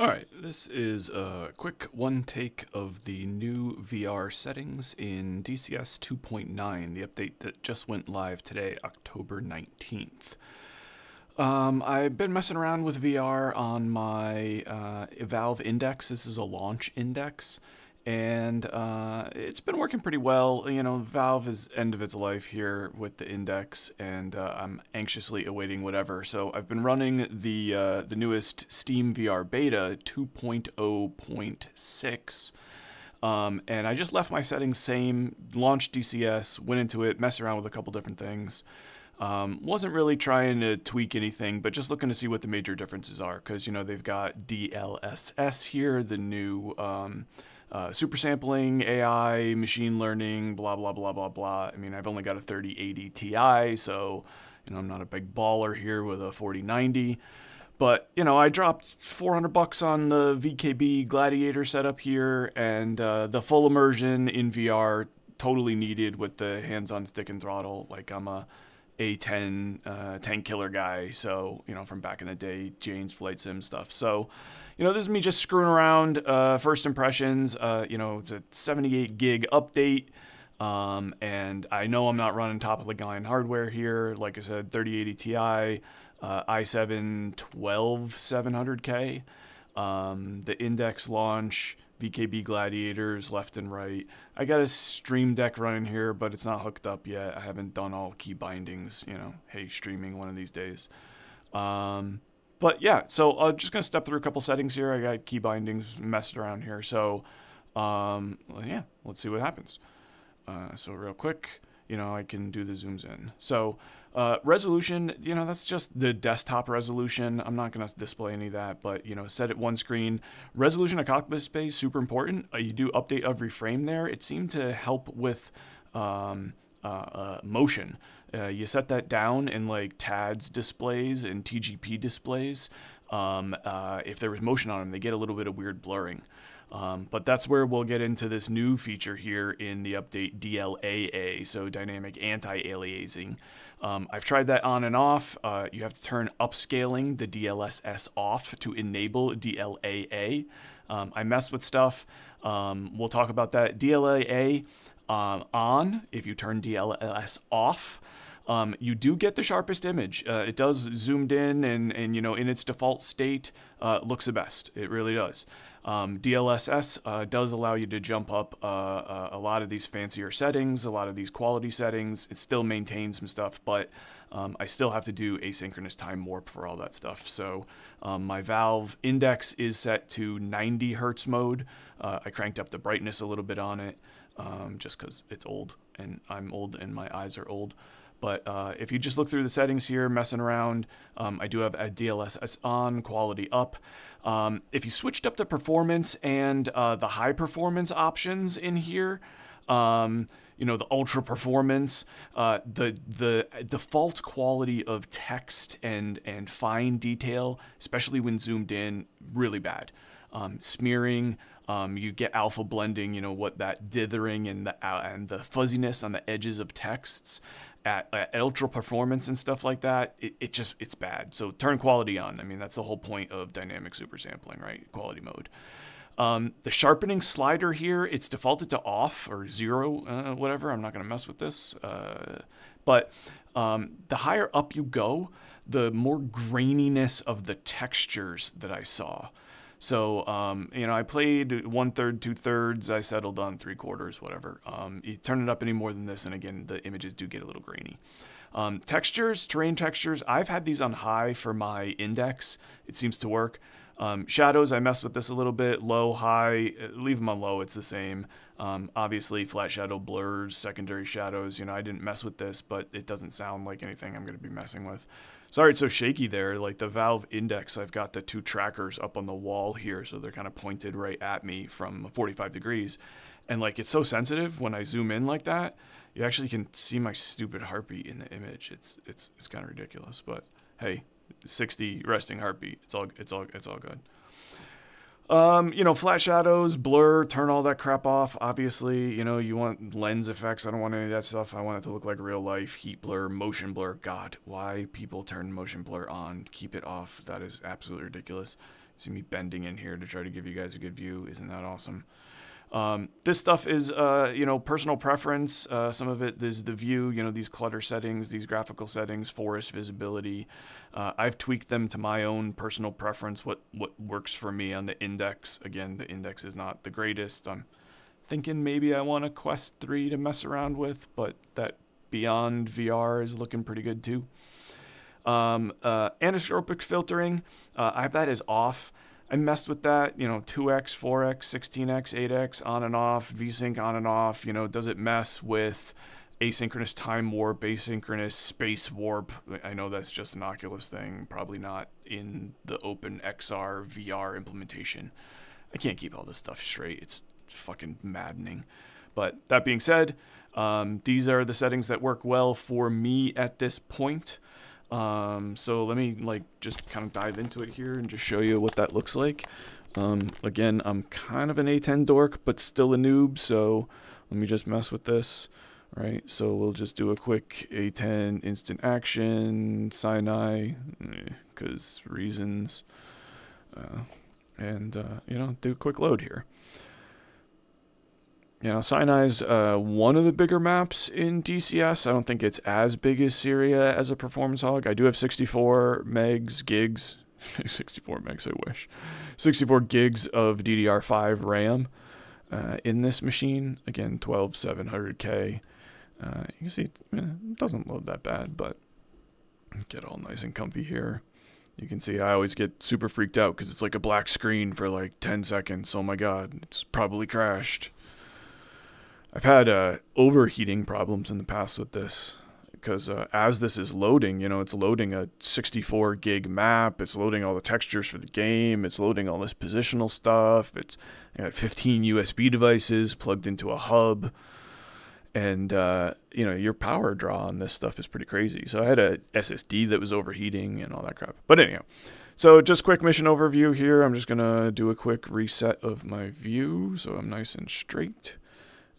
All right, this is a quick one take of the new VR settings in DCS 2.9, the update that just went live today, October 19th. Um, I've been messing around with VR on my uh, Valve Index. This is a launch index, and uh, it's been working pretty well. You know, Valve is end of its life here with the index, and uh, I'm anxiously awaiting whatever. So I've been running the uh, the newest Steam VR beta 2.0.6. Um, and I just left my settings same, launched DCS, went into it, messed around with a couple different things. Um, wasn't really trying to tweak anything, but just looking to see what the major differences are. Because, you know, they've got DLSS here, the new um, uh, super sampling, AI, machine learning, blah, blah, blah, blah, blah. I mean, I've only got a 3080 Ti, so, you know, I'm not a big baller here with a 4090. But, you know, I dropped 400 bucks on the VKB Gladiator setup here, and uh, the full immersion in VR totally needed with the hands-on stick and throttle. Like, I'm a A10 uh, tank killer guy, so, you know, from back in the day, Jane's Flight Sim stuff. So, you know, this is me just screwing around. Uh, first impressions, uh, you know, it's a 78 gig update. Um, and I know I'm not running top of the line hardware here. Like I said, 3080 Ti, uh, i7 12700K. Um, the Index launch, VKB Gladiators left and right. I got a Stream Deck running here, but it's not hooked up yet. I haven't done all key bindings. You know, hey, streaming one of these days. Um, but yeah, so I'm just gonna step through a couple settings here. I got key bindings messed around here. So um, yeah, let's see what happens. Uh, so real quick, you know, I can do the zooms in. So uh, resolution, you know, that's just the desktop resolution. I'm not going to display any of that, but, you know, set it one screen. Resolution of cockpit space, super important. Uh, you do update every frame there. It seemed to help with um, uh, uh motion. Uh, you set that down in like TADS displays and TGP displays. Um, uh, if there was motion on them, they get a little bit of weird blurring. Um, but that's where we'll get into this new feature here in the update DLAA, so dynamic anti-aliasing. Um, I've tried that on and off. Uh, you have to turn upscaling the DLSS off to enable DLAA. Um, I messed with stuff. Um, we'll talk about that. DLAA um, on if you turn DLSS off. Um, you do get the sharpest image. Uh, it does zoomed in and, and you know in its default state uh, looks the best. It really does. Um, DLSS uh, does allow you to jump up uh, uh, a lot of these fancier settings, a lot of these quality settings. It still maintains some stuff, but um, I still have to do asynchronous time warp for all that stuff. So um, my Valve index is set to 90 hertz mode. Uh, I cranked up the brightness a little bit on it um, just because it's old and I'm old and my eyes are old. But uh, if you just look through the settings here, messing around, um, I do have a DLSS on, quality up. Um, if you switched up the performance and uh, the high performance options in here, um, you know, the ultra performance, uh, the the default quality of text and and fine detail, especially when zoomed in, really bad. Um, smearing, um, you get alpha blending, you know, what that dithering and the uh, and the fuzziness on the edges of texts at, at, ultra performance and stuff like that, it, it just it's bad. So turn quality on. I mean, that's the whole point of dynamic super sampling, right? Quality mode. Um, the sharpening slider here, it's defaulted to off or zero, uh, whatever. I'm not going to mess with this. Uh, but um, the higher up you go, the more graininess of the textures that I saw. So, um, you know, I played one third, two thirds. I settled on three quarters, whatever. Um, you turn it up any more than this, and again, the images do get a little grainy. Um, textures, terrain textures, I've had these on high for my index. It seems to work. Um, shadows, I messed with this a little bit. Low, high, uh, leave them on low, it's the same. Um, obviously, flat shadow blurs, secondary shadows. You know, I didn't mess with this, but it doesn't sound like anything I'm going to be messing with. Sorry it's so shaky there. Like the Valve Index, I've got the two trackers up on the wall here, so they're kind of pointed right at me from 45 degrees. And like it's so sensitive when I zoom in like that, you actually can see my stupid heartbeat in the image. It's it's it's kind of ridiculous, but hey, 60 resting heartbeat. It's all it's all it's all good. Um, you know, flat shadows, blur, turn all that crap off. Obviously, you know, you want lens effects. I don't want any of that stuff. I want it to look like real life. Heat blur, motion blur. God, why people turn motion blur on? Keep it off. That is absolutely ridiculous. See me bending in here to try to give you guys a good view. Isn't that awesome? Um, this stuff is, uh, you know, personal preference. Uh, some of it is the view, you know, these clutter settings, these graphical settings, forest visibility. Uh, I've tweaked them to my own personal preference, what, what works for me on the index. Again, the index is not the greatest. I'm thinking maybe I want a Quest 3 to mess around with, but that Beyond VR is looking pretty good too. Um, uh, anisotropic filtering, uh, I have that as off. I messed with that, you know, 2x, 4x, 16x, 8x, on and off, VSync on and off. You know, does it mess with asynchronous time warp, asynchronous space warp? I know that's just an Oculus thing, probably not in the open XR VR implementation. I can't keep all this stuff straight. It's fucking maddening. But that being said, um, these are the settings that work well for me at this point. Um, so let me like just kind of dive into it here and just show you what that looks like. Um, again, I'm kind of an A10 dork, but still a noob, so let me just mess with this. Right, so we'll just do a quick A10 instant action, Sinai, because eh, reasons, uh, and uh, you know, do a quick load here. You know, Sinai's uh, one of the bigger maps in DCS. I don't think it's as big as Syria as a performance hog. I do have 64 megs, gigs, 64 megs, I wish, 64 gigs of DDR5 RAM uh, in this machine. Again, 12700K. Uh, you can see it doesn't load that bad, but get all nice and comfy here. You can see I always get super freaked out because it's like a black screen for like 10 seconds. Oh my god, it's probably crashed. I've had uh, overheating problems in the past with this because uh, as this is loading, you know, it's loading a 64 gig map. It's loading all the textures for the game. It's loading all this positional stuff. It's got 15 USB devices plugged into a hub. And, uh, you know, your power draw on this stuff is pretty crazy. So I had a SSD that was overheating and all that crap. But anyhow, so just quick mission overview here. I'm just to do a quick reset of my view so I'm nice and straight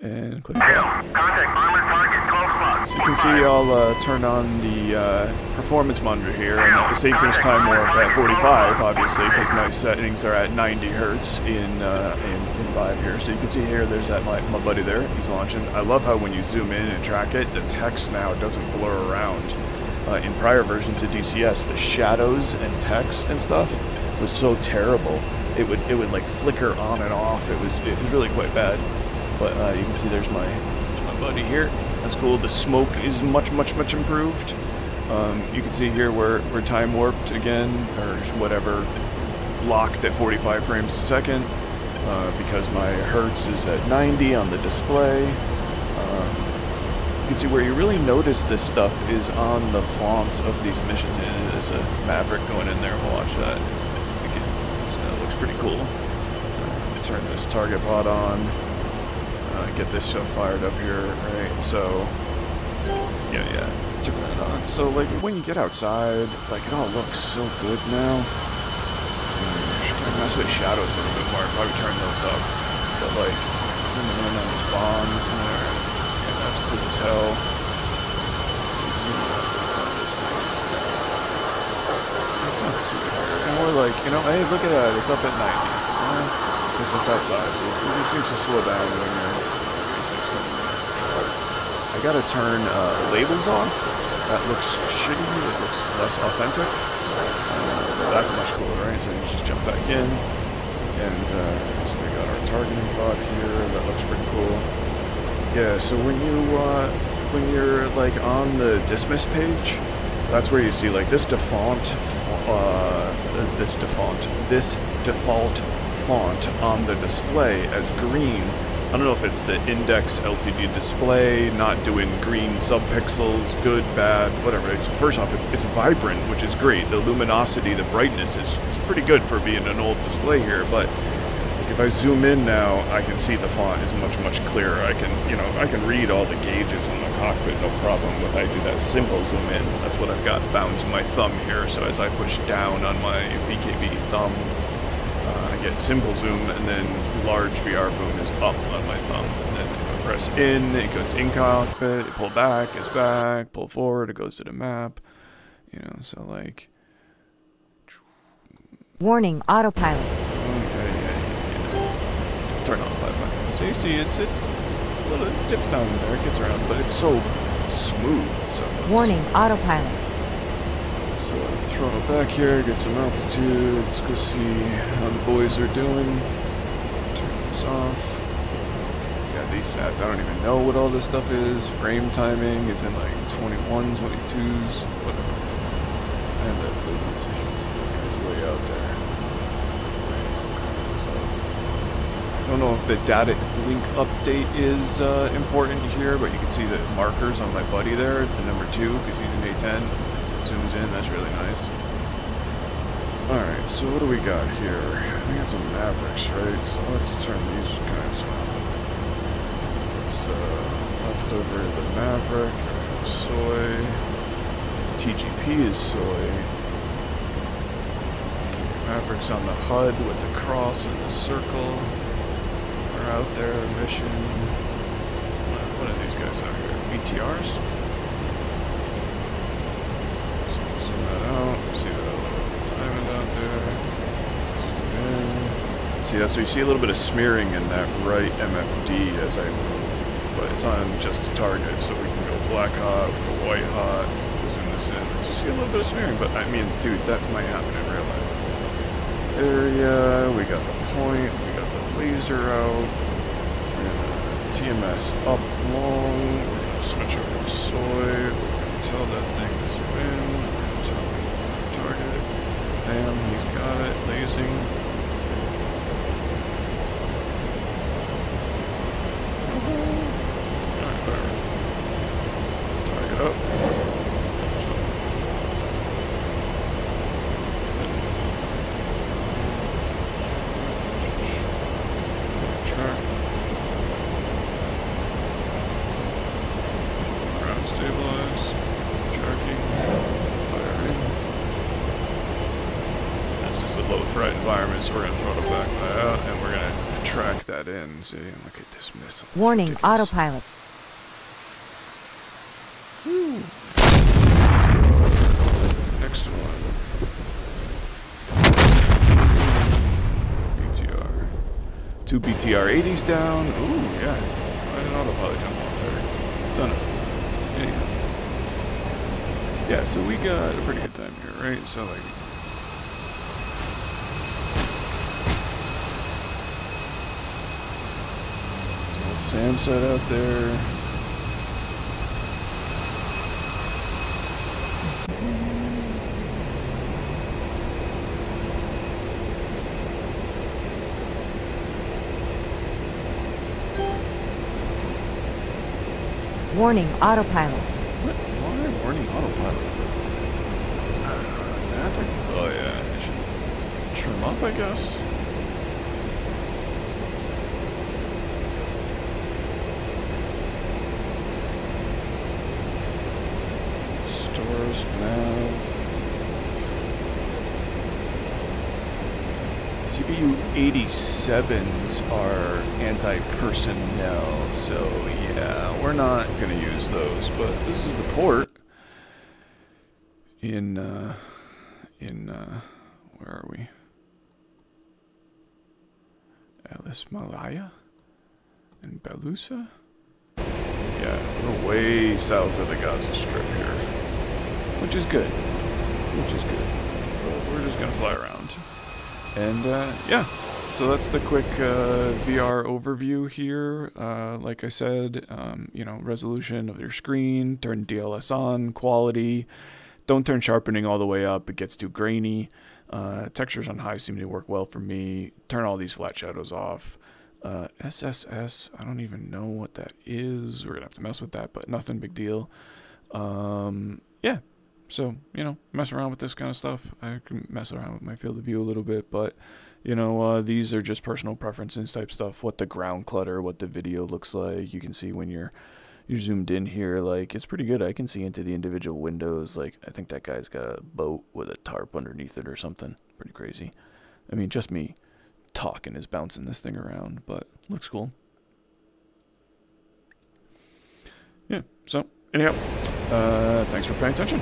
and click. So you can see I'll uh, turn on the uh, performance monitor here and the synchronous time warp at 45 obviously because my settings are at 90 hertz in, uh, in, in Vive here. So you can see here there's that my, my buddy there, he's launching. I love how when you zoom in and track it, the text now doesn't blur around. Uh, in prior versions of DCS, the shadows and text and stuff was so terrible. It would it would like flicker on and off. It was it was really quite bad. But uh, you can see there's my, there's my buddy here. That's cool. The smoke is much, much, much improved. Um, you can see here where we're time warped again, or whatever, locked at 45 frames a second, uh, because my hertz is at 90 on the display. Um, you can see where you really notice this stuff is on the font of these missions. And There's a Maverick going in there. Watch that. So that looks pretty cool. Uh, turn this target pod on uh, get this stuff fired up here, right? So, yeah, yeah, turn that on. So, like, when you get outside, like, it all looks so good now. I mess with shadows a little bit more, probably turn those up. But, like, in on those bombs in there, yeah, that's cool as hell. And we're like, you know, hey, look at that, it's up at 90. Because it's outside. It, seems to slow down when you're gotta turn uh, labels off. That looks shitty. It looks less authentic. Uh, that's much cooler, right? So you just jump back in, and uh, so we got our targeting pod here. That looks pretty cool. Yeah. So when you uh, when you're like on the dismiss page, that's where you see like this default, uh, this default, this default font on the display as green I don't know if it's the index LCD display, not doing green subpixels, good, bad, whatever. It's First off, it's, it's vibrant, which is great. The luminosity, the brightness is, is pretty good for being an old display here, but if I zoom in now, I can see the font is much, much clearer. I can, you know, I can read all the gauges on the cockpit, no problem, if I do that simple zoom in. That's what I've got bound to my thumb here, so as I push down on my VKB thumb, uh, I get simple zoom, and then large VR boom is up on my thumb. And then if I press in, it goes in cockpit. Pull back, it's back. Pull forward, it goes to the map. You know, so like. Warning, autopilot. Okay, yeah, yeah. Turn on autopilot. So you see, it's it's it's, it's a little it dips down in there, it gets around, but it's so smooth. So Warning, autopilot. So uh, throttle back here, get some altitude. Let's go see how the boys are doing. Turn off. Yeah, these stats, I don't even know what all this stuff is. Frame timing is in like 21, 22s, whatever. And that movement, see those guys way out there. I don't know if the data link update is uh, important here, but you can see the markers on my buddy there, the number two, because he's an A10 zooms in, that's really nice. Alright, so what do we got here? We got some Mavericks, right? So let's turn these guys on. It's uh, left over the Maverick, SOI. TGP is SOI. Okay, Mavericks on the HUD with the cross and the circle. We're out there, mission. What are these guys out here? BTRs? Zoom that out. see that diamond out there. See that? So you see a little bit of smearing in that right MFD as I move, but it's on just the target, so we can go black hot, go white hot, zoom this in. Just see a little bit of smearing, but I mean, dude, that might happen in real life. Area, we got the point, we got the laser out, TMS up long, we're gonna switch over to SOI, we're gonna tell that thing to zoom in, target. Bam, he's got it. Lasing. Alright, whatever. Target up. Track. Ground stabilize. Tracking. Firing. This is a low threat environment, so we're gonna throw it back out, and we're gonna track that in. See, look at this missile. Warning, ridiculous. autopilot. Hmm. Next one. BTR. Two BTR 80s down. Ooh, yeah. I didn't autopilot jump off there. Done it. Anyhow. Yeah, so we got a pretty good time here, right? So, like, Sam set out there. Warning, autopilot. What? Why warning autopilot? Uh? Oh yeah, I should trim up, I guess. Stores, nav. CBU 87s are anti-personnel, so yeah, we're not going to use those, but this is the port in, uh, in, uh, where are we? Alice Malaya? and Belusa? Yeah, we're way south of the Gaza Strip here, which is good, which is good, but we're just going to fly around. And uh, yeah, so that's the quick uh, VR overview here. Uh, like I said, um, you know, resolution of your screen, turn DLSS on, quality. Don't turn sharpening all the way up, it gets too grainy. Uh, textures on high seem to work well for me. Turn all these flat shadows off. Uh, SSS, I don't even know what that is. We're gonna have to mess with that, but nothing big deal. Um, yeah, so you know mess around with this kind of stuff. I can mess around with my field of view a little bit but you know uh, these are just personal preferences type stuff. What the ground clutter what the video looks like. You can see when you're you're zoomed in here like it's pretty good. I can see into the individual windows. Like i think that guy's got a boat with a tarp underneath it or something. Pretty crazy. I mean just me talking is bouncing this thing around, but looks cool. Yeah, so anyhow, uh, thanks for paying attention.